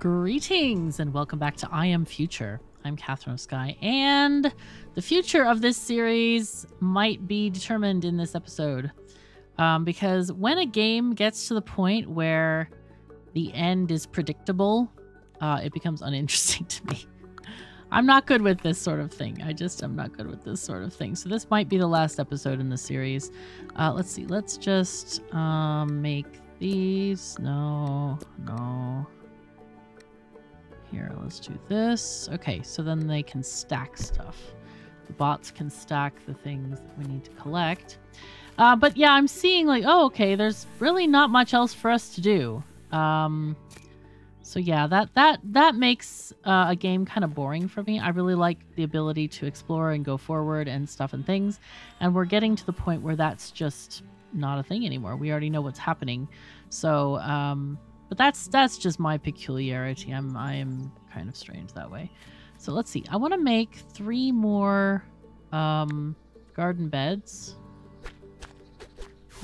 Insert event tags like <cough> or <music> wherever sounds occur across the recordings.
Greetings and welcome back to I Am Future. I'm Katherine Sky, and the future of this series might be determined in this episode. Um, because when a game gets to the point where the end is predictable, uh, it becomes uninteresting <laughs> to me. I'm not good with this sort of thing. I just am not good with this sort of thing. So this might be the last episode in the series. Uh, let's see. Let's just um, make these. No, no. Here, let's do this. Okay, so then they can stack stuff. The bots can stack the things that we need to collect. Uh, but yeah, I'm seeing like, oh, okay, there's really not much else for us to do. Um, so yeah, that that that makes uh, a game kind of boring for me. I really like the ability to explore and go forward and stuff and things, and we're getting to the point where that's just not a thing anymore. We already know what's happening. So um, but that's that's just my peculiarity. I'm I am kind of strange that way. So let's see. I want to make three more um, garden beds.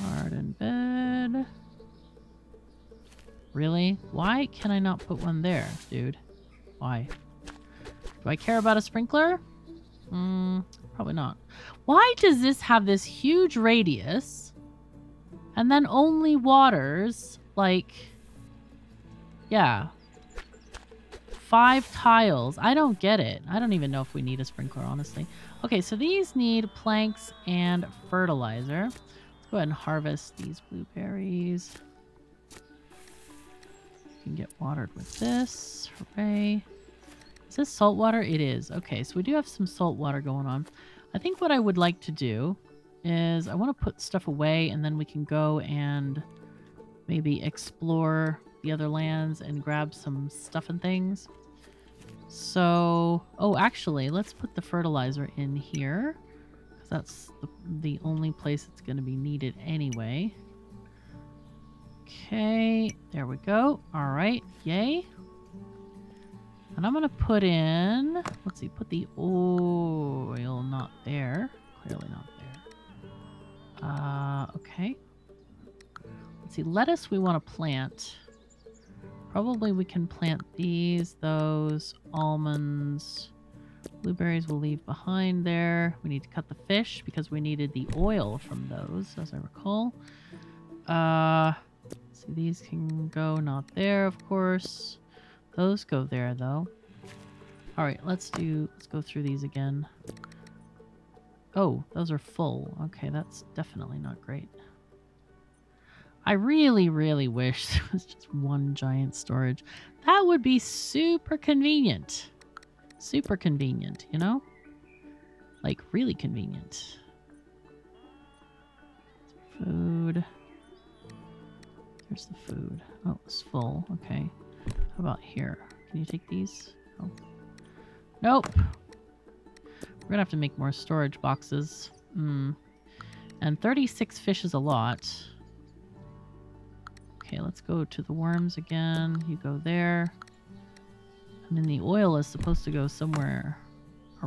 Garden bed. Really? Why can I not put one there, dude? Why? Do I care about a sprinkler? Hmm, probably not. Why does this have this huge radius and then only waters like yeah. Five tiles. I don't get it. I don't even know if we need a sprinkler, honestly. Okay, so these need planks and fertilizer. Let's go ahead and harvest these blueberries. You can get watered with this. Hooray. Is this salt water? It is. Okay, so we do have some salt water going on. I think what I would like to do is I want to put stuff away and then we can go and maybe explore the other lands and grab some stuff and things. So, oh, actually, let's put the fertilizer in here. Because that's the, the only place it's going to be needed anyway. Okay, there we go. All right, yay. And I'm going to put in, let's see, put the oil not there. Clearly not there. Uh, okay. Let's see, lettuce we want to plant. Probably we can plant these, those, almonds. Blueberries we'll leave behind there. We need to cut the fish because we needed the oil from those, as I recall. Uh, see, these can go not there, of course. Those go there, though. All right, let's do, let's go through these again. Oh, those are full. Okay, that's definitely not great. I really, really wish <laughs> there was just one giant storage. That would be super convenient. Super convenient, you know? Like, really convenient. Food. There's the food. Oh, it's full. Okay. How about here? Can you take these? Oh. Nope. We're gonna have to make more storage boxes. Hmm. And 36 fish is a lot. Okay, let's go to the worms again. You go there. And then the oil is supposed to go somewhere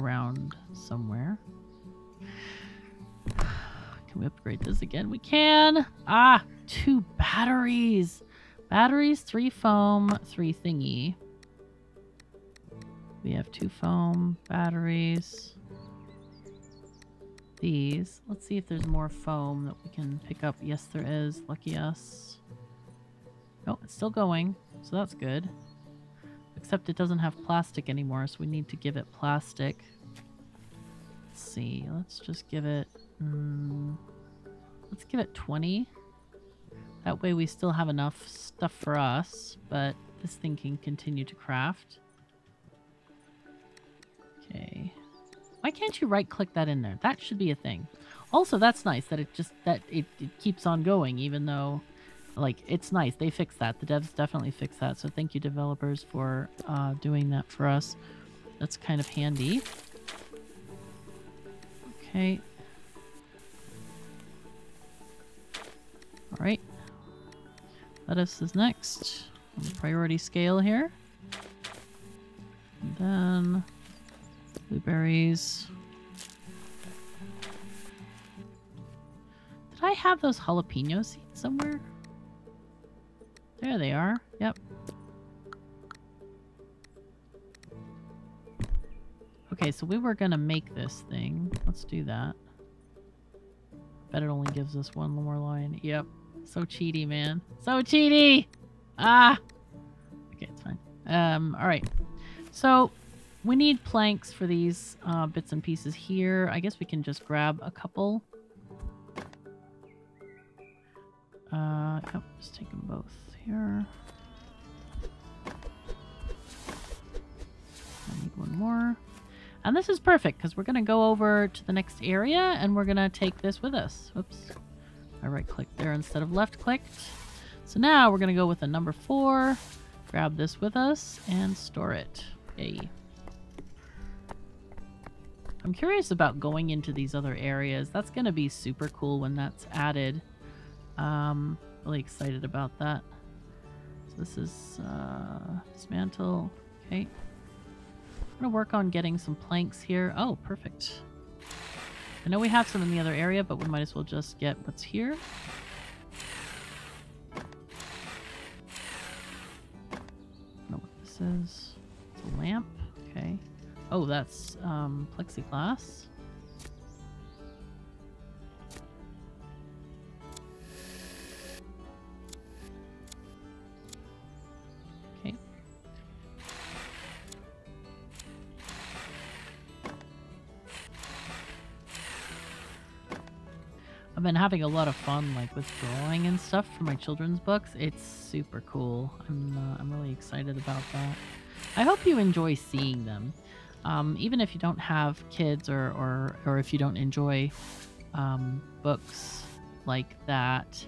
around somewhere. <sighs> Can we upgrade this again? We can! Ah! Two batteries! Batteries, three foam, three thingy. We have two foam, batteries. These. Let's see if there's more foam that we can pick up. Yes, there is. Lucky us. Oh, it's still going, so that's good. Except it doesn't have plastic anymore, so we need to give it plastic. Let's see, let's just give it... Mm, let's give it 20. That way we still have enough stuff for us, but this thing can continue to craft. Okay. Why can't you right-click that in there? That should be a thing. Also, that's nice that it just that it, it keeps on going, even though like it's nice. They fixed that. The devs definitely fixed that. So thank you developers for uh, doing that for us. That's kind of handy. Okay. All right. Lettuce is next. On the priority scale here. And then blueberries. Did I have those jalapeno seeds somewhere? There they are. Yep. Okay, so we were going to make this thing. Let's do that. Bet it only gives us one more line. Yep. So cheaty, man. So cheaty! Ah! Okay, it's fine. Um, alright. So, we need planks for these uh, bits and pieces here. I guess we can just grab a couple. Uh, oh, just take them both here. I need one more. And this is perfect because we're going to go over to the next area and we're going to take this with us. Oops. I right clicked there instead of left clicked. So now we're going to go with a number four, grab this with us and store it. Yay. I'm curious about going into these other areas. That's going to be super cool when that's added. Um, really excited about that. This is uh, dismantle. Okay. I'm going to work on getting some planks here. Oh, perfect. I know we have some in the other area, but we might as well just get what's here. know what this is. A lamp. Okay. Oh, that's um, plexiglass. Been having a lot of fun, like with drawing and stuff for my children's books. It's super cool. I'm uh, I'm really excited about that. I hope you enjoy seeing them. Um, even if you don't have kids or, or, or if you don't enjoy um, books like that,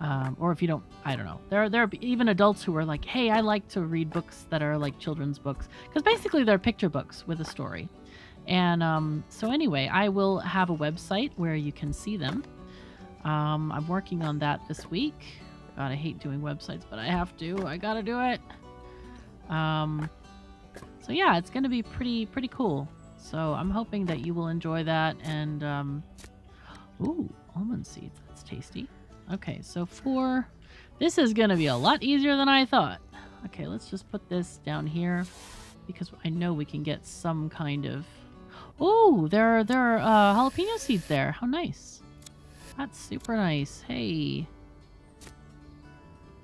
um, or if you don't, I don't know. There are, there are even adults who are like, hey, I like to read books that are like children's books. Because basically they're picture books with a story. And um, so, anyway, I will have a website where you can see them. Um, I'm working on that this week. God, I hate doing websites, but I have to. I gotta do it. Um, so yeah, it's gonna be pretty pretty cool. So I'm hoping that you will enjoy that. And um, ooh, almond seeds. That's tasty. Okay, so for this is gonna be a lot easier than I thought. Okay, let's just put this down here because I know we can get some kind of. Oh, there are there are uh, jalapeno seeds there. How nice. That's super nice. Hey.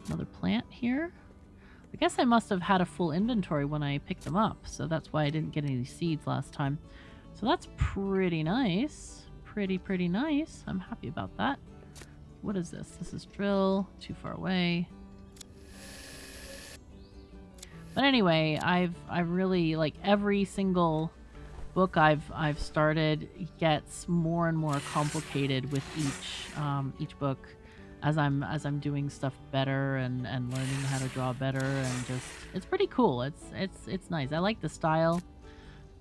Another plant here. I guess I must have had a full inventory when I picked them up, so that's why I didn't get any seeds last time. So that's pretty nice. Pretty, pretty nice. I'm happy about that. What is this? This is drill. Too far away. But anyway, I've I've really like every single book I've I've started gets more and more complicated with each um, each book as I'm as I'm doing stuff better and and learning how to draw better and just it's pretty cool. It's it's it's nice. I like the style.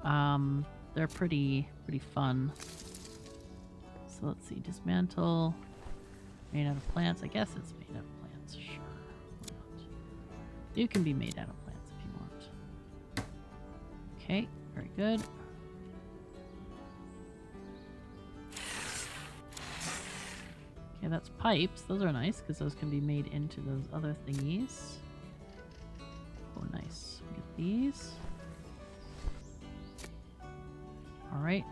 Um, they're pretty pretty fun. So let's see, dismantle. Made out of plants. I guess it's made out of plants. Sure. You can be made out of plants if you want. Okay, very good. Okay, that's pipes. Those are nice because those can be made into those other thingies. Oh, nice. Get these. Alright.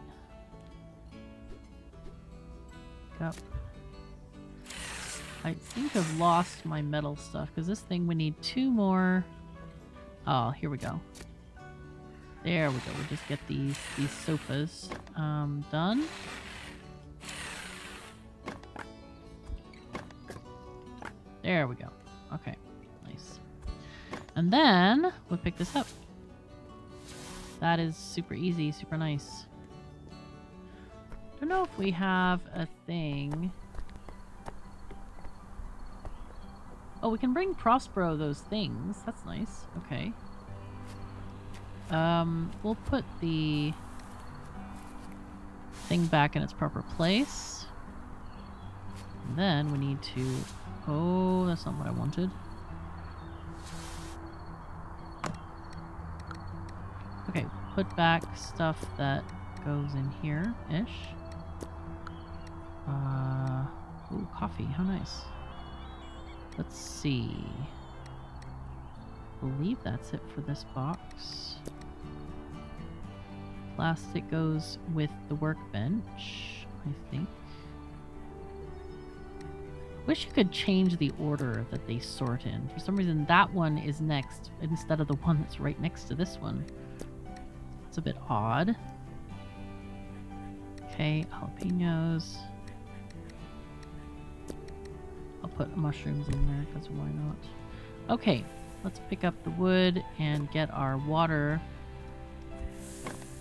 Up. I to have lost my metal stuff because this thing we need two more. Oh, here we go. There we go. We'll just get these these sofas um, done. There we go. Okay, nice. And then we'll pick this up. That is super easy, super nice. Don't know if we have a thing. Oh, we can bring Prospero those things. That's nice. Okay. Um, we'll put the thing back in its proper place. And then we need to Oh, that's not what I wanted. Okay, put back stuff that goes in here-ish. Uh, ooh, coffee, how nice. Let's see. I believe that's it for this box. plastic goes with the workbench, I think. Wish you could change the order that they sort in. For some reason, that one is next instead of the one that's right next to this one. It's a bit odd. Okay, jalapenos. I'll put mushrooms in there because why not? Okay, let's pick up the wood and get our water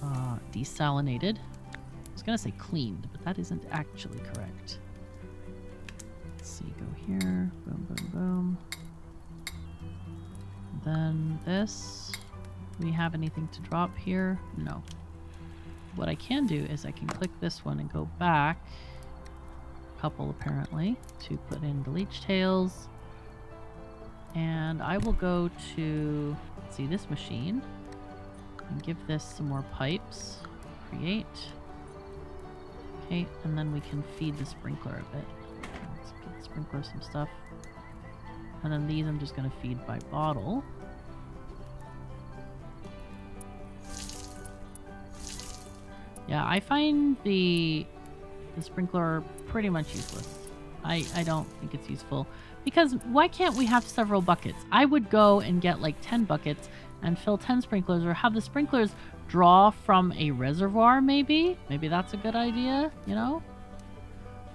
uh, desalinated. I was gonna say cleaned, but that isn't actually correct. Let's see, go here, boom, boom, boom. Then this. We have anything to drop here? No. What I can do is I can click this one and go back a couple apparently to put in the leech tails. And I will go to, see, this machine and give this some more pipes. Create. Okay, and then we can feed the sprinkler a bit. Sprinkler some stuff. And then these I'm just going to feed by bottle. Yeah, I find the the sprinkler pretty much useless. I, I don't think it's useful. Because why can't we have several buckets? I would go and get like 10 buckets and fill 10 sprinklers or have the sprinklers draw from a reservoir maybe? Maybe that's a good idea, you know?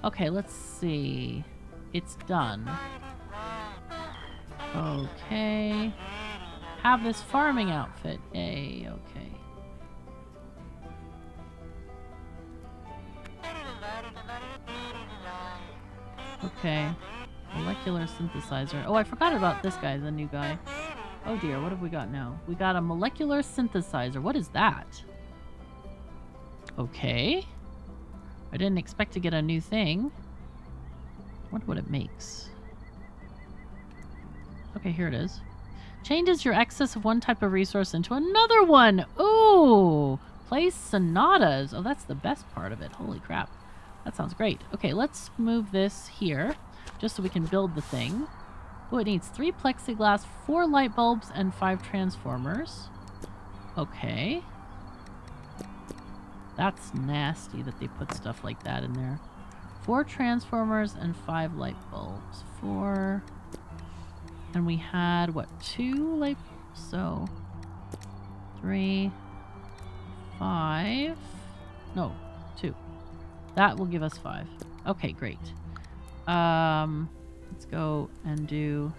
Okay, let's see. It's done. Okay. Have this farming outfit. Yay, okay. Okay. Molecular synthesizer. Oh, I forgot about this guy, the new guy. Oh dear, what have we got now? We got a molecular synthesizer. What is that? Okay. I didn't expect to get a new thing. Wonder what it makes. Okay, here it is. Changes your excess of one type of resource into another one. Ooh! Plays sonatas. Oh, that's the best part of it. Holy crap. That sounds great. Okay, let's move this here, just so we can build the thing. Oh, it needs three plexiglass, four light bulbs, and five transformers. Okay. That's nasty that they put stuff like that in there. Four transformers and five light bulbs. Four. And we had, what, two light So, three, five. No, two. That will give us five. Okay, great. Um, let's go and do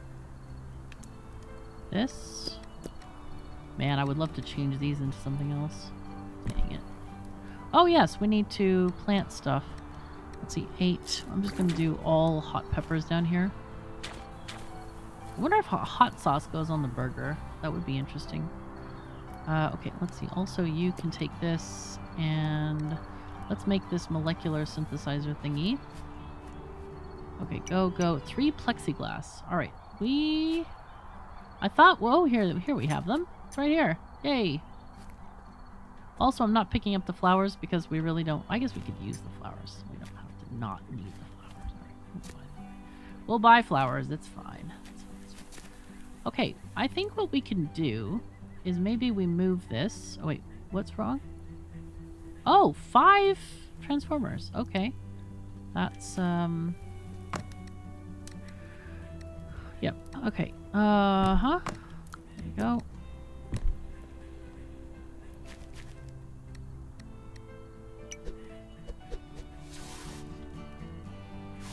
this. Man, I would love to change these into something else. Dang it. Oh yes, we need to plant stuff. Let's see, eight. I'm just to do all hot peppers down here. I wonder if hot sauce goes on the burger. That would be interesting. Uh, okay, let's see. Also, you can take this and Let's make this molecular synthesizer thingy. Okay, go, go. Three plexiglass. All right. We... I thought... Whoa, here, here we have them. It's right here. Yay. Also, I'm not picking up the flowers because we really don't... I guess we could use the flowers. We don't have not need the flowers. we'll, buy flowers. It's fine. Fine. Fine. Okay, I think what we can do is maybe we move this... Oh, wait. What's wrong? Oh, five Transformers. Okay. That's, um... Yep. Okay. Uh-huh. There you go.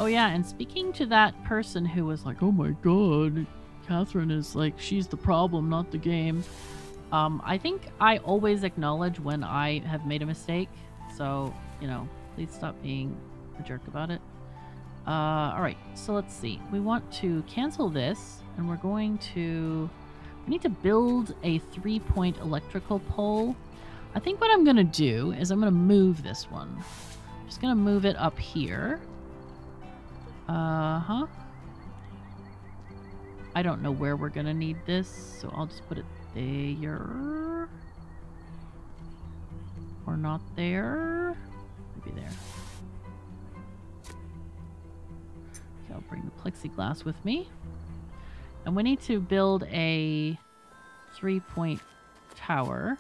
Oh yeah, and speaking to that person who was like, oh my god, Katherine is like, she's the problem, not the game. Um, I think I always acknowledge when I have made a mistake. So, you know, please stop being a jerk about it. Uh, alright, so let's see. We want to cancel this, and we're going to... We need to build a three-point electrical pole. I think what I'm going to do is I'm going to move this one. I'm just going to move it up here. Uh-huh. I don't know where we're to need this, so I'll just put it there. Or not there. Maybe there. Okay, I'll bring the plexiglass with me. And we need to build a three-point tower.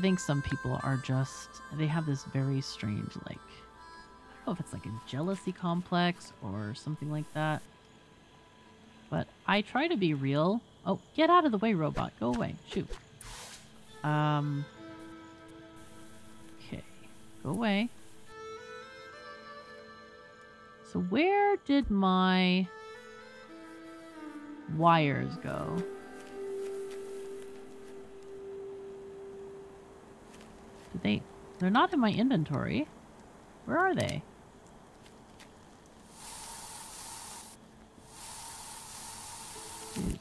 I think some people are just, they have this very strange, like, I don't know if it's like a jealousy complex or something like that. But I try to be real. Oh, get out of the way, robot. Go away. Shoot. Um. Okay. Go away. So where did my wires go? They... They're not in my inventory. Where are they?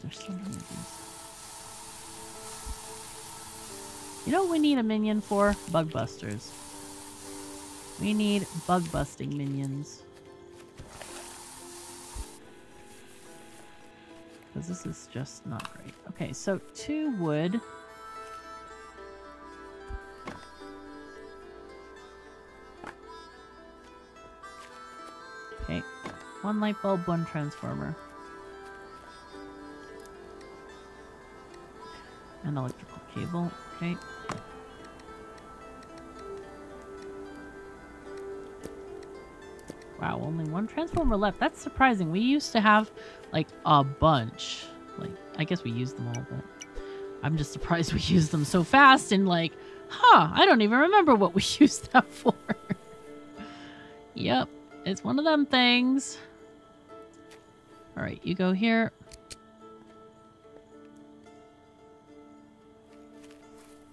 There's so many of these. You know what we need a minion for? Bug busters. We need bug busting minions. Because this is just not great. Okay, so two wood. One light bulb, one transformer. An electrical cable, okay. Wow, only one transformer left. That's surprising. We used to have, like, a bunch. Like, I guess we used them all, but I'm just surprised we <laughs> used them so fast and, like, huh, I don't even remember what we <laughs> used that for. <laughs> yep, it's one of them things. All right, you go here.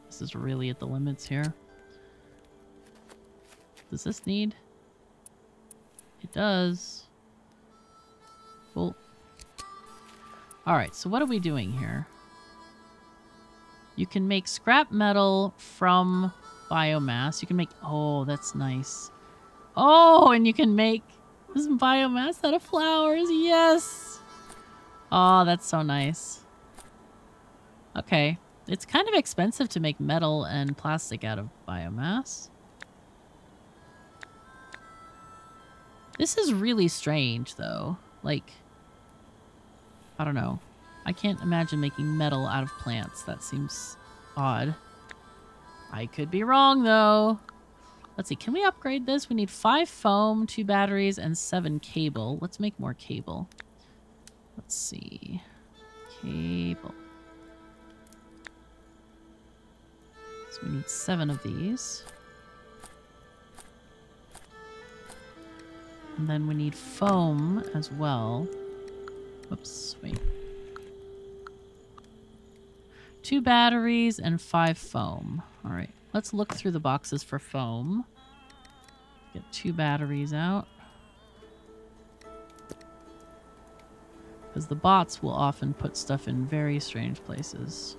This is really at the limits here. Does this need... It does. Cool. Alright, so what are we doing here? You can make scrap metal from biomass. You can make... Oh, that's nice. Oh, and you can make some biomass out of flowers. Yes! Oh, that's so nice. Okay. It's kind of expensive to make metal and plastic out of biomass. This is really strange, though. Like, I don't know. I can't imagine making metal out of plants. That seems odd. I could be wrong, though. Let's see. Can we upgrade this? We need five foam, two batteries, and seven cable. Let's make more cable. Let's see. Cable. So we need seven of these. And then we need foam as well. Whoops, wait. Two batteries and five foam. All right, let's look through the boxes for foam. Get two batteries out. Because the bots will often put stuff in very strange places.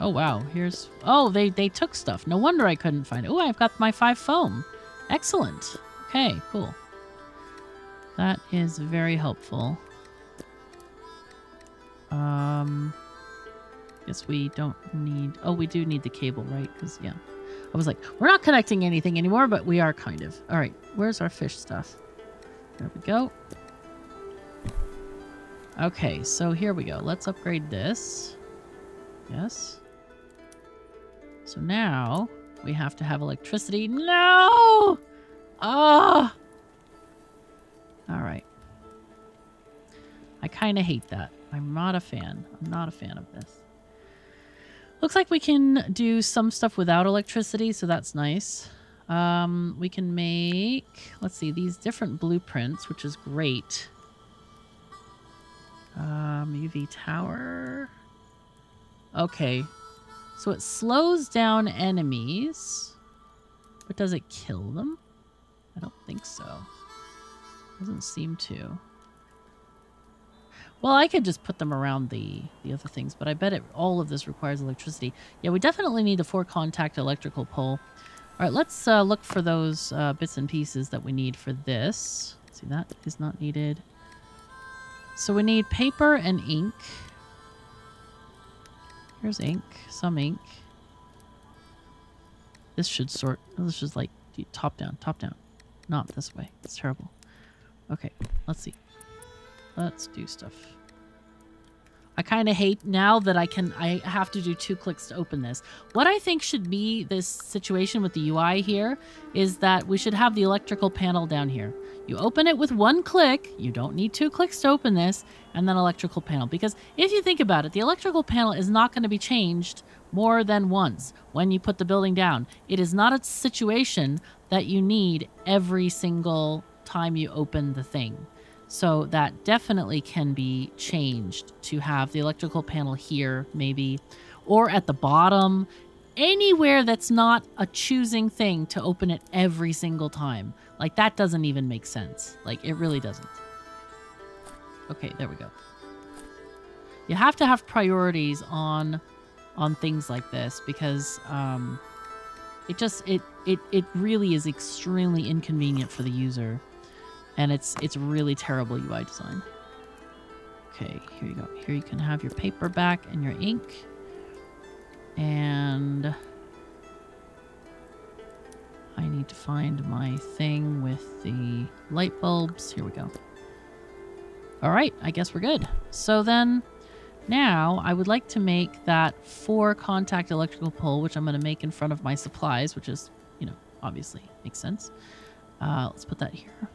Oh, wow. Here's... Oh, they, they took stuff. No wonder I couldn't find it. Oh, I've got my five foam. Excellent. Okay, cool. That is very helpful. Um... Guess we don't need... Oh, we do need the cable, right? Because, yeah. I was like, we're not connecting anything anymore, but we are kind of. All right, where's our fish stuff? There we go. Okay, so here we go. Let's upgrade this. Yes. So now we have to have electricity. No! Oh! Alright. I kind of hate that. I'm not a fan. I'm not a fan of this. Looks like we can do some stuff without electricity, so that's nice. Um, we can make, let's see, these different blueprints, which is great. Um, UV tower. Okay, so it slows down enemies. But does it kill them? I don't think so. Doesn't seem to. Well, I could just put them around the, the other things, but I bet it, all of this requires electricity. Yeah, we definitely need a four-contact electrical pole. All right, let's uh, look for those uh, bits and pieces that we need for this. See, that is not needed. So we need paper and ink. Here's ink. Some ink. This should sort. This is like top down, top down. Not this way. It's terrible. Okay, let's see. Let's do stuff. I kind of hate now that I can I have to do two clicks to open this. What I think should be this situation with the UI here is that we should have the electrical panel down here. You open it with one click, you don't need two clicks to open this, and then electrical panel. Because if you think about it, the electrical panel is not going to be changed more than once when you put the building down. It is not a situation that you need every single time you open the thing. So that definitely can be changed to have the electrical panel here, maybe, or at the bottom, anywhere that's not a choosing thing to open it every single time. Like, that doesn't even make sense. Like, it really doesn't. Okay, there we go. You have to have priorities on on things like this because um, it just it it it really is extremely inconvenient for the user and it's it's really terrible UI design. Okay, here you go. Here you can have your paper back and your ink. And I need to find my thing with the light bulbs. Here we go. All right, I guess we're good. So then now I would like to make that four contact electrical pole, which I'm going to make in front of my supplies, which is, you know, obviously makes sense. Uh, let's put that here.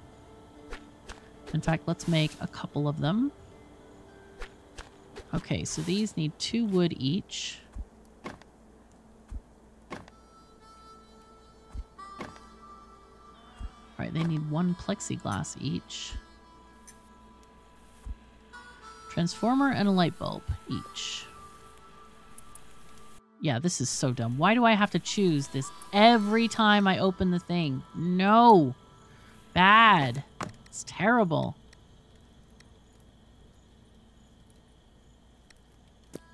In fact, let's make a couple of them. Okay, so these need two wood each. Alright, they need one plexiglass each. Transformer and a light bulb each. Yeah, this is so dumb. Why do I have to choose this every time I open the thing? No! Bad. It's terrible.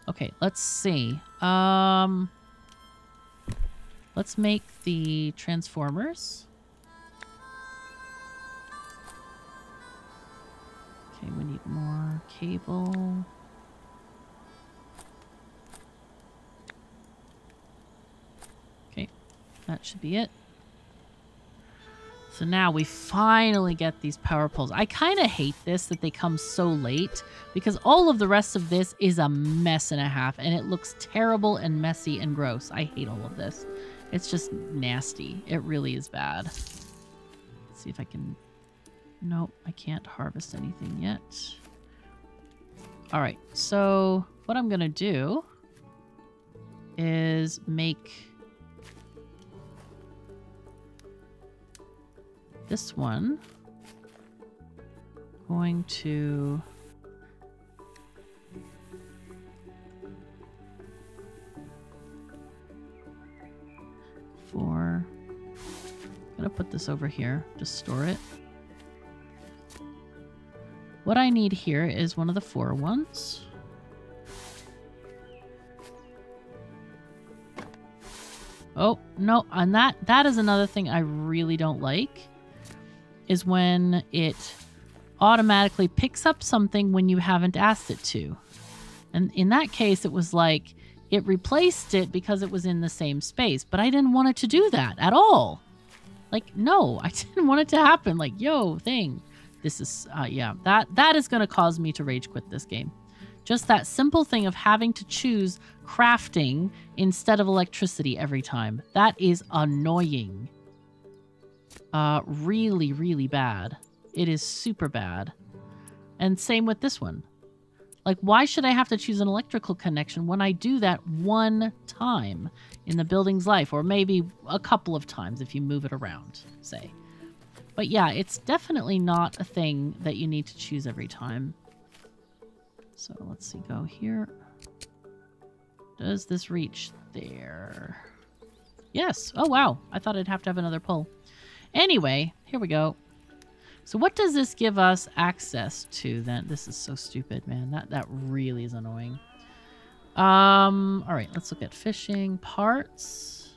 Okay, let's see. Um, let's make the transformers. Okay, we need more cable. Okay, that should be it. So now we finally get these power poles. I kind of hate this that they come so late because all of the rest of this is a mess and a half and it looks terrible and messy and gross. I hate all of this. It's just nasty. It really is bad. Let's see if I can... Nope, I can't harvest anything yet. All right, so what I'm going to do is make this one. Going to Four. I'm gonna put this over here just store it. What I need here is one of the four ones. Oh, no, and that that is another thing I really don't like is when it automatically picks up something when you haven't asked it to. And in that case, it was like it replaced it because it was in the same space, but I didn't want it to do that at all. Like, no, <laughs> I didn't want it to happen. Like, yo, thing. This is, uh, yeah, that that is going to cause me to rage quit this game. Just that simple thing of having to choose crafting instead of electricity every time. That is annoying. Uh, really, really bad. It is super bad. And same with this one. Like, why should I have to choose an electrical connection when I do that one time in the building's life? Or maybe a couple of times if you move it around, say. But yeah, it's definitely not a thing that you need to choose every time. So let's see, go here. Does this reach there? Yes. Oh, wow. I thought I'd have to have another pull. Anyway, here we go. So what does this give us access to then? This is so stupid, man. That that really is annoying. Um, all right, let's look at fishing parts.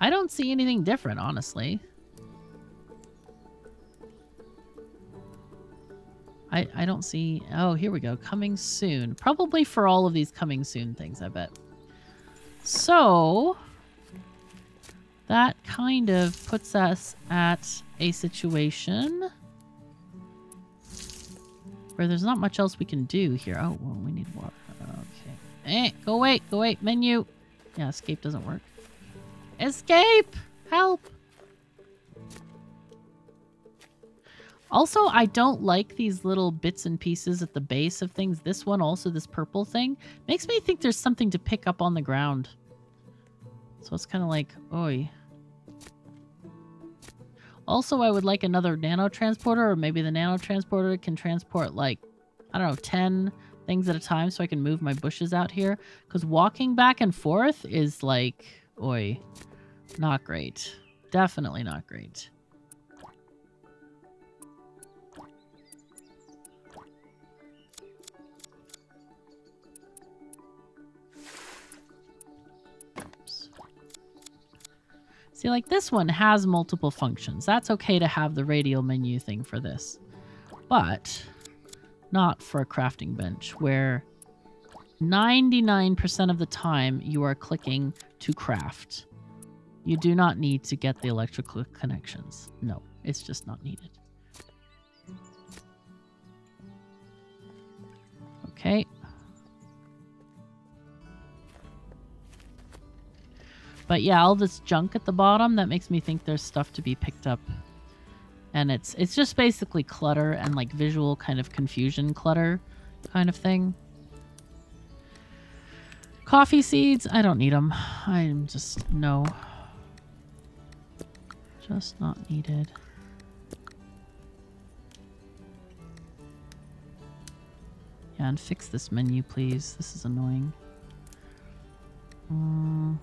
I don't see anything different, honestly. I, I don't see... Oh, here we go. Coming soon. Probably for all of these coming soon things, I bet. So, that kind of puts us at a situation where there's not much else we can do here. Oh, well, we need water. Okay. Eh, go away, go away, menu. Yeah, escape doesn't work. Escape! Help! Also, I don't like these little bits and pieces at the base of things. This one also, this purple thing, makes me think there's something to pick up on the ground. So it's kind of like, oi. Also, I would like another nano transporter, or maybe the nano transporter can transport like, I don't know, 10 things at a time so I can move my bushes out here. Because walking back and forth is like, oi, not great. Definitely not great. See, like this one has multiple functions. That's okay to have the radial menu thing for this. But not for a crafting bench where 99% of the time you are clicking to craft. You do not need to get the electrical connections. No, it's just not needed. Okay, But yeah, all this junk at the bottom, that makes me think there's stuff to be picked up. And it's it's just basically clutter and like visual kind of confusion clutter kind of thing. Coffee seeds, I don't need them. I'm just, no. Just not needed. Yeah, and fix this menu, please. This is annoying. Um,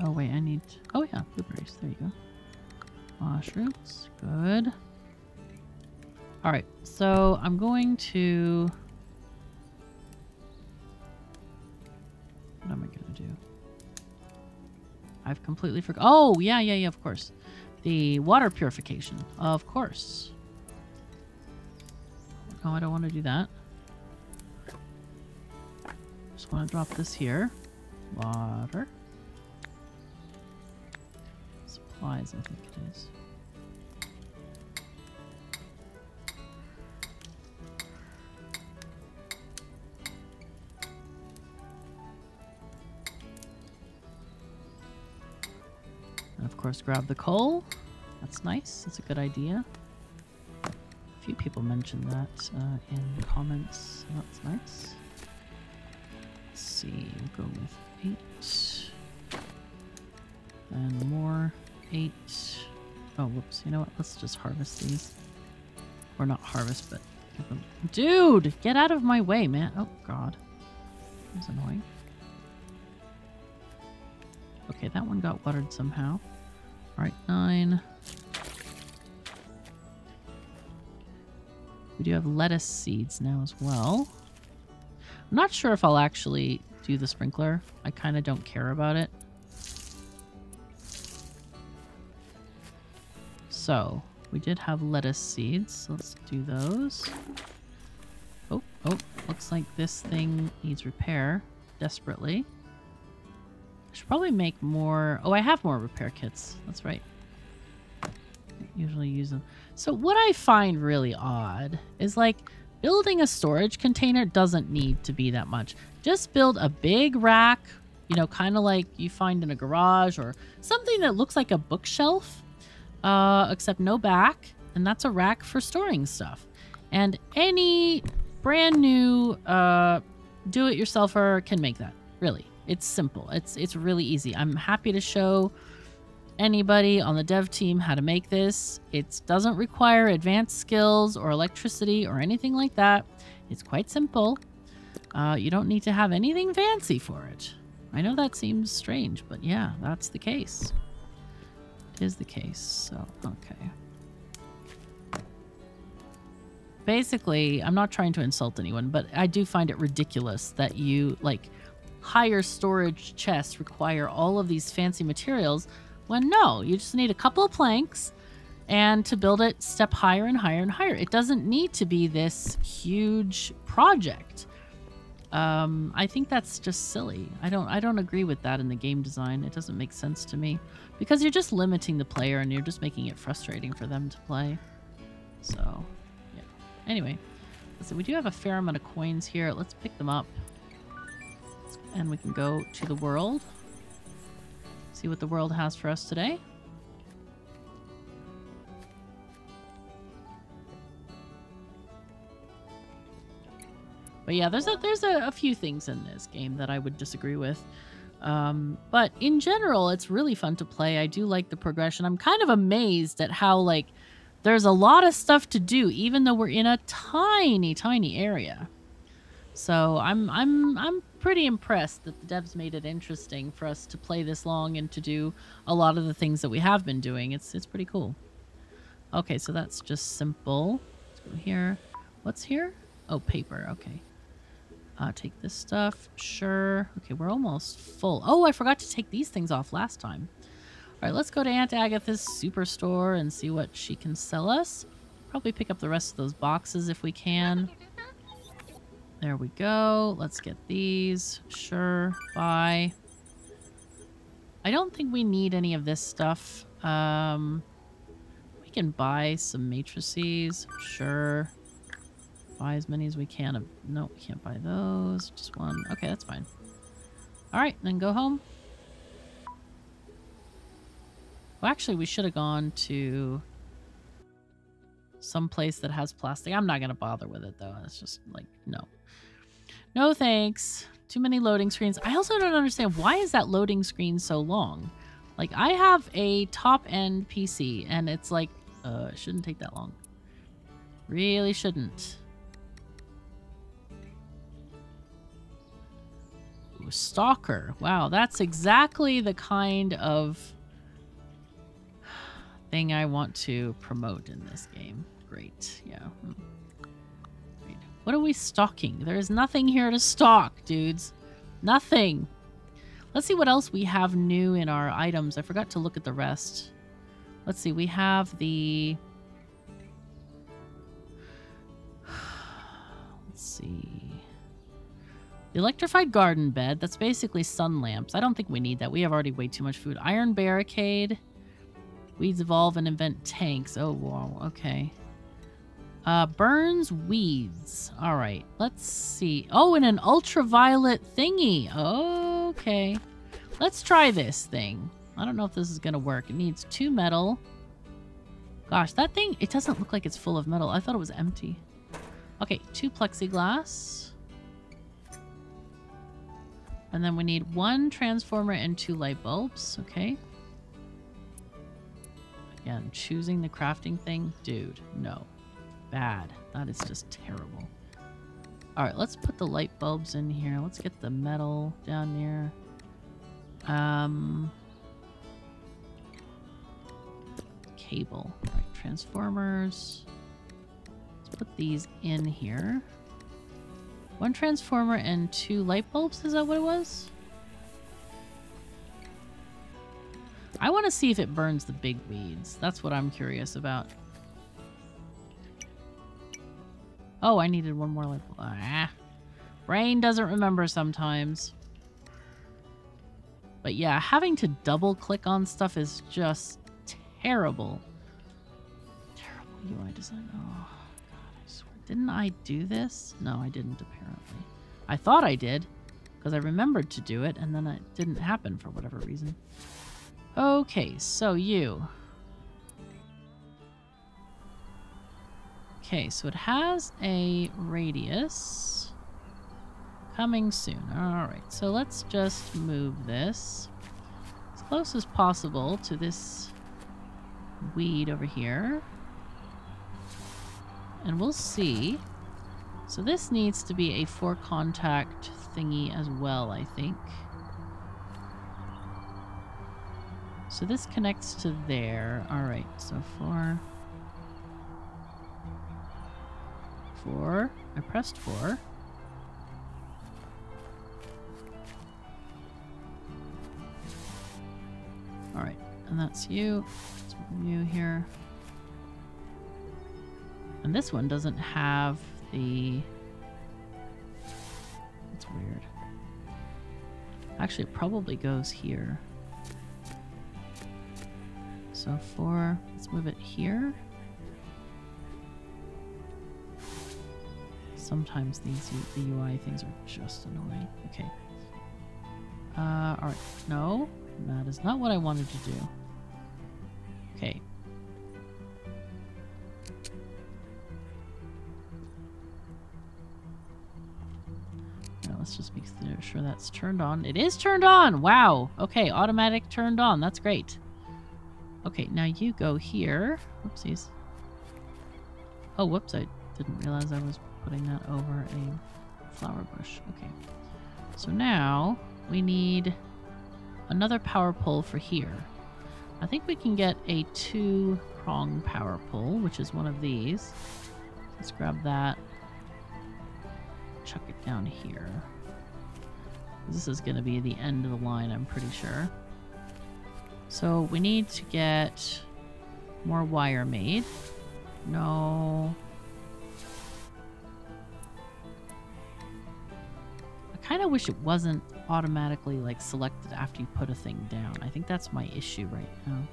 Oh, wait, I need... Oh, yeah, blueberries. There you go. Mushrooms. Good. Alright, so I'm going to... What am I going to do? I've completely forgot. Oh, yeah, yeah, yeah, of course. The water purification. Of course. Oh, I don't want to do that. Just want to drop this here. Water supplies, I think it is. And of course grab the coal. That's nice. That's a good idea. A few people mentioned that uh, in the comments. That's nice. Let's see, we'll go with eight. And more eight. Oh, whoops. You know what? Let's just harvest these. Or not harvest, but. Dude! Get out of my way, man. Oh, God. That's annoying. Okay, that one got watered somehow. Alright, nine. We do have lettuce seeds now as well. I'm not sure if I'll actually do the sprinkler. I kind of don't care about it. So, we did have lettuce seeds. let's do those. Oh, oh, looks like this thing needs repair desperately. I should probably make more... Oh, I have more repair kits. That's right. I usually use them. So what I find really odd is like building a storage container doesn't need to be that much. Just build a big rack, you know, kind of like you find in a garage or something that looks like a bookshelf uh, except no back, and that's a rack for storing stuff. And any brand new uh, do-it-yourselfer can make that. Really, it's simple. It's it's really easy. I'm happy to show anybody on the dev team how to make this. It doesn't require advanced skills or electricity or anything like that. It's quite simple. Uh, you don't need to have anything fancy for it. I know that seems strange, but yeah, that's the case is the case, so okay. Basically, I'm not trying to insult anyone, but I do find it ridiculous that you, like, higher storage chests require all of these fancy materials when no, you just need a couple of planks and to build it step higher and higher and higher. It doesn't need to be this huge project. Um, I think that's just silly. I don't I don't agree with that in the game design. It doesn't make sense to me Because you're just limiting the player and you're just making it frustrating for them to play. So, yeah. Anyway, so we do have a fair amount of coins here. Let's pick them up. And we can go to the world. See what the world has for us today. But yeah, there's a there's a, a, few things in this game that I would disagree with. Um, but in general, it's really fun to play. I do like the progression. I'm kind of amazed at how like there's a lot of stuff to do, even though we're in a tiny, tiny area. So I'm I'm I'm pretty impressed that the devs made it interesting for us to play this long and to do a lot of the things that we have been doing. It's it's pretty cool. Okay, so that's just simple. Let's go here. What's here? Oh, paper. Okay. Uh, take this stuff. Sure. Okay, we're almost full. Oh, I forgot to take these things off last time. All right, let's go to Aunt Agatha's superstore and see what she can sell us. Probably pick up the rest of those boxes if we can. There we go. Let's get these. Sure. Bye. I don't think we need any of this stuff. Um, we can buy some matrices. Sure buy as many as we can. Of, no, we can't buy those. Just one. Okay, that's fine. All right, then go home. Well, actually, we should have gone to some place that has plastic. I'm not going to bother with it, though. It's just like, no. No thanks. Too many loading screens. I also don't understand why is that loading screen so long? Like, I have a top-end PC, and it's like, uh, it shouldn't take that long. Really shouldn't. Stalker. Wow, that's exactly the kind of thing I want to promote in this game. Great, yeah. Hmm. Great. What are we stalking? There is nothing here to stalk, dudes. Nothing. Let's see what else we have new in our items. I forgot to look at the rest. Let's see, we have the... <sighs> Let's see... The electrified garden bed, that's basically sun lamps. I don't think we need that. We have already way too much food. Iron barricade. Weeds evolve and invent tanks. Oh, wow. Okay. Uh, burns weeds. All right. Let's see. Oh, and an ultraviolet thingy. Okay. Let's try this thing. I don't know if this is going to work. It needs two metal. Gosh, that thing, it doesn't look like it's full of metal. I thought it was empty. Okay, two plexiglass. And then we need one transformer and two light bulbs. Okay. Again, choosing the crafting thing. Dude, no. Bad. That is just terrible. Alright, let's put the light bulbs in here. Let's get the metal down there. Um, cable. Right, transformers. Let's put these in here. One transformer and two light bulbs? Is that what it was? I want to see if it burns the big weeds. That's what I'm curious about. Oh, I needed one more light bulb. Ah. Brain doesn't remember sometimes. But yeah, having to double click on stuff is just terrible. Terrible UI design. Oh. Didn't I do this? No, I didn't, apparently. I thought I did, because I remembered to do it, and then it didn't happen for whatever reason. Okay, so you. Okay, so it has a radius coming soon. Alright, so let's just move this as close as possible to this weed over here. And we'll see. So this needs to be a four contact thingy as well, I think. So this connects to there. Alright, so four. Four. I pressed four. Alright, and that's you. Let's you here. And this one doesn't have the... That's weird. Actually, it probably goes here. So four, let's move it here. Sometimes these the UI things are just annoying. Okay. Uh, alright. No, that is not what I wanted to do. Now let's just make sure that's turned on. It is turned on! Wow! Okay, automatic turned on. That's great. Okay, now you go here. Whoopsies. Oh, whoops, I didn't realize I was putting that over a flower bush. Okay. So now we need another power pole for here. I think we can get a two-prong power pole, which is one of these. Let's grab that. Chuck it down here. This is going to be the end of the line, I'm pretty sure. So we need to get more wire made. No. I kind of wish it wasn't automatically like selected after you put a thing down. I think that's my issue right now.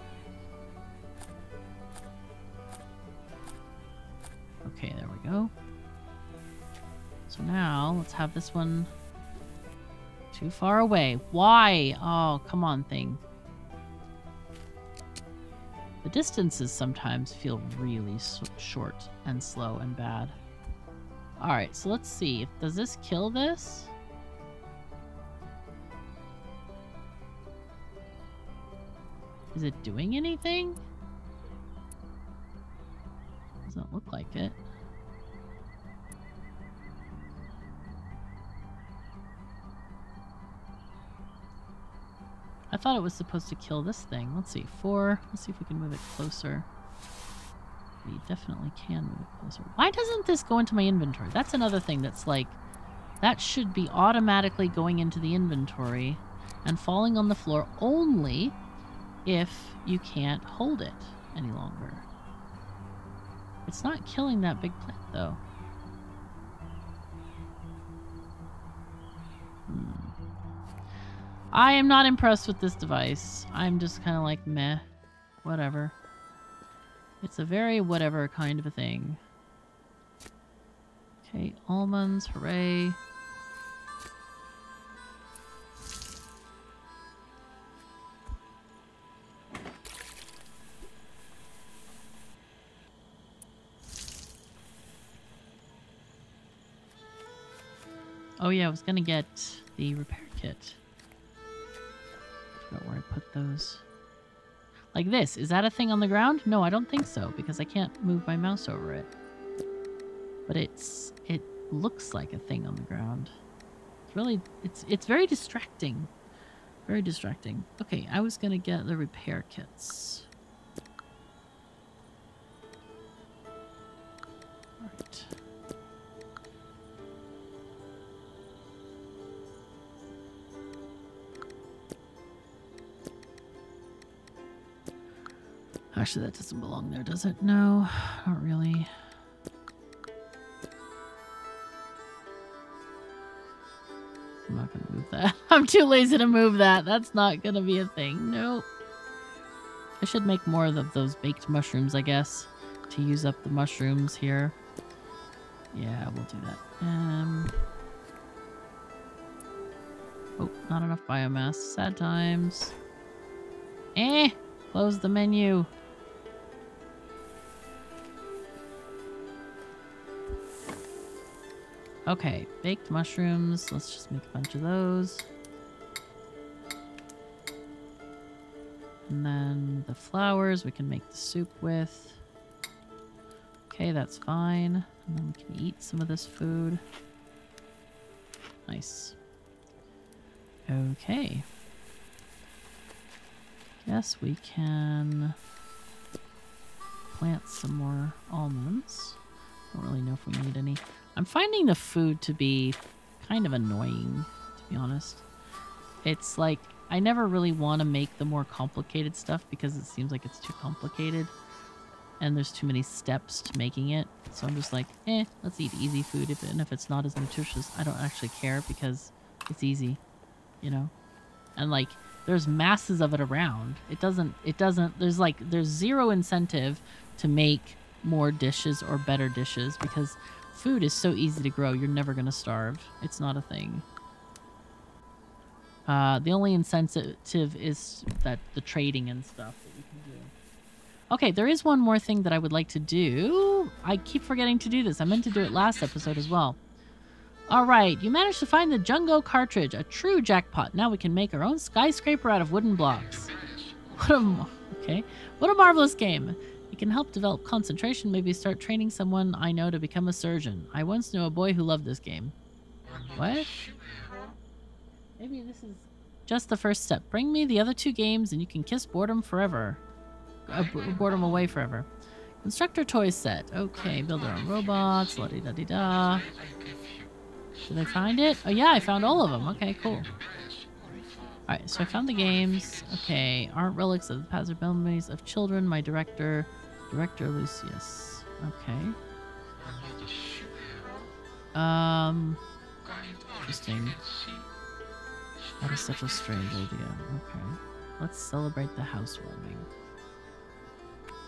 Okay, there we go. Now let's have this one too far away. Why? Oh, come on, thing. The distances sometimes feel really short and slow and bad. Alright, so let's see. Does this kill this? Is it doing anything? Doesn't look like it. Thought it was supposed to kill this thing. Let's see, four. Let's see if we can move it closer. We definitely can move it closer. Why doesn't this go into my inventory? That's another thing that's like, that should be automatically going into the inventory and falling on the floor only if you can't hold it any longer. It's not killing that big plant though. I am not impressed with this device. I'm just kind of like, meh, whatever. It's a very whatever kind of a thing. Okay, almonds, hooray. Oh yeah, I was gonna get the repair kit forgot where I put those. Like this. Is that a thing on the ground? No, I don't think so, because I can't move my mouse over it. But it's... it looks like a thing on the ground. It's really... it's it's very distracting. Very distracting. Okay, I was gonna get the repair kits. Actually, that doesn't belong there, does it? No, <sighs> not really. I'm not gonna move that. <laughs> I'm too lazy to move that. That's not gonna be a thing. Nope. I should make more of those baked mushrooms, I guess, to use up the mushrooms here. Yeah, we'll do that. Um. Oh, not enough biomass. Sad times. Eh! Close the menu. Okay, baked mushrooms. Let's just make a bunch of those. And then the flowers we can make the soup with. Okay, that's fine. And then we can eat some of this food. Nice. Okay. Guess we can plant some more almonds. Don't really know if we need any. I'm finding the food to be kind of annoying, to be honest. It's like, I never really want to make the more complicated stuff because it seems like it's too complicated. And there's too many steps to making it. So I'm just like, eh, let's eat easy food. If, and if it's not as nutritious, I don't actually care because it's easy, you know? And like, there's masses of it around. It doesn't it doesn't there's like there's zero incentive to make more dishes or better dishes because food is so easy to grow. You're never going to starve. It's not a thing. Uh, the only incentive is that the trading and stuff that you can do. Okay, there is one more thing that I would like to do. I keep forgetting to do this. I meant to do it last episode as well. All right, you managed to find the Jungo cartridge, a true jackpot. Now we can make our own skyscraper out of wooden blocks. What a okay, what a marvelous game. Can help develop concentration. Maybe start training someone I know to become a surgeon. I once knew a boy who loved this game. What? Maybe this is just the first step. Bring me the other two games and you can kiss boredom forever. Uh, boredom away forever. Constructor toy set. Okay, build our own robots. La di da di da. Did I find it? Oh yeah, I found all of them. Okay, cool. Alright, so I found the games. Okay, aren't relics of the past memories of children. My director, director Lucius. Okay. Um, interesting. That is such a strange idea. Okay. Let's celebrate the housewarming.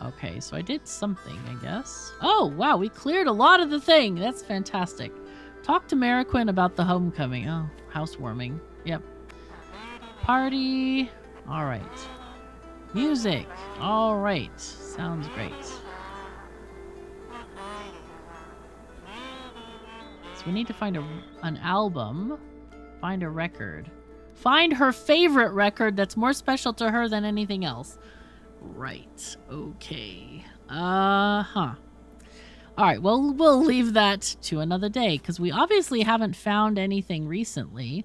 Okay, so I did something, I guess. Oh, wow, we cleared a lot of the thing. That's fantastic. Talk to Mariquin about the homecoming. Oh, housewarming. Yep. Party. All right. Music. All right. Sounds great. So we need to find a, an album. Find a record. Find her favorite record that's more special to her than anything else. Right. Okay. Uh-huh. All right, well, we'll leave that to another day because we obviously haven't found anything recently.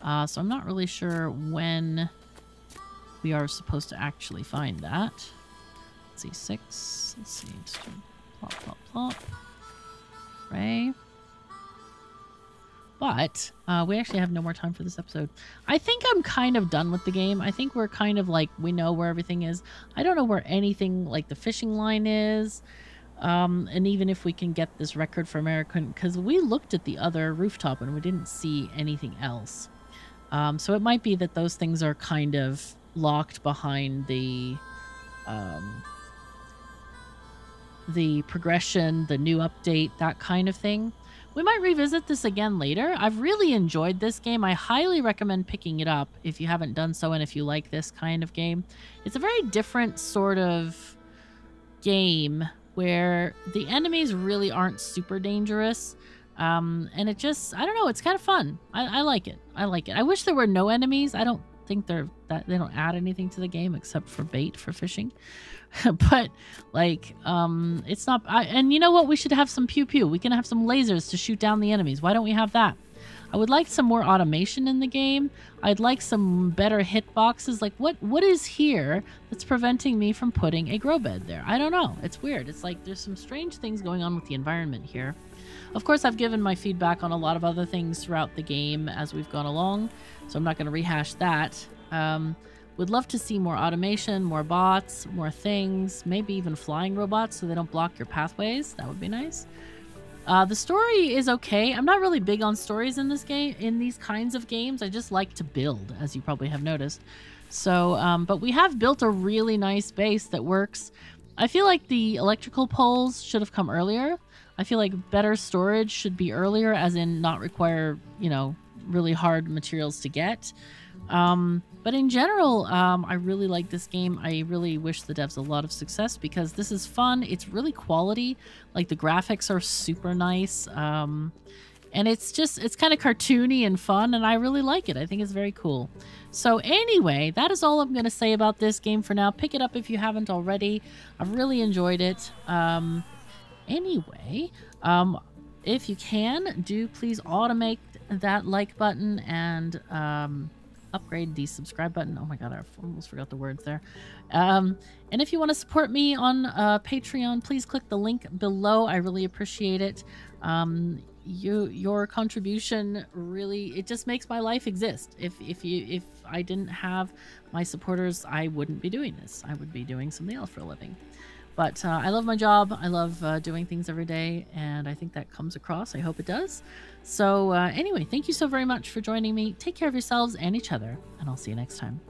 Uh, so I'm not really sure when we are supposed to actually find that. Let's see, six. Let's see, just plop, plop, plop. Ray. But uh, we actually have no more time for this episode. I think I'm kind of done with the game. I think we're kind of like, we know where everything is. I don't know where anything like the fishing line is. Um, and even if we can get this record for American, because we looked at the other rooftop and we didn't see anything else. Um, so it might be that those things are kind of locked behind the um, the progression, the new update, that kind of thing. We might revisit this again later. I've really enjoyed this game. I highly recommend picking it up if you haven't done so and if you like this kind of game. It's a very different sort of game where the enemies really aren't super dangerous. Um, and it just, I don't know, it's kind of fun. I, I like it. I like it. I wish there were no enemies. I don't think they're that they don't add anything to the game except for bait for fishing. <laughs> but like um it's not I, and you know what? We should have some pew pew. We can have some lasers to shoot down the enemies. Why don't we have that? I would like some more automation in the game. I'd like some better hitboxes. Like what what is here that's preventing me from putting a grow bed there? I don't know. It's weird. It's like there's some strange things going on with the environment here. Of course i've given my feedback on a lot of other things throughout the game as we've gone along so i'm not going to rehash that um, would love to see more automation, more bots, more things, maybe even flying robots so they don't block your pathways. That would be nice. Uh, the story is okay. I'm not really big on stories in this game, in these kinds of games. I just like to build, as you probably have noticed. So, um, but we have built a really nice base that works. I feel like the electrical poles should have come earlier. I feel like better storage should be earlier, as in not require, you know, really hard materials to get. Um, but in general, um, I really like this game. I really wish the devs a lot of success because this is fun. It's really quality. Like the graphics are super nice. Um, and it's just, it's kind of cartoony and fun, and I really like it. I think it's very cool. So anyway, that is all I'm going to say about this game for now. Pick it up if you haven't already. I've really enjoyed it. Um, anyway, um, if you can, do please automate that like button and um, upgrade the subscribe button. Oh my god, I almost forgot the words there. Um, and if you want to support me on uh, Patreon, please click the link below. I really appreciate it. Um, you, your contribution really it just makes my life exist. If if you if I didn't have my supporters, I wouldn't be doing this. I would be doing something else for a living. But uh, I love my job. I love uh, doing things every day, and I think that comes across. I hope it does. So, uh, anyway, thank you so very much for joining me. Take care of yourselves and each other, and I'll see you next time.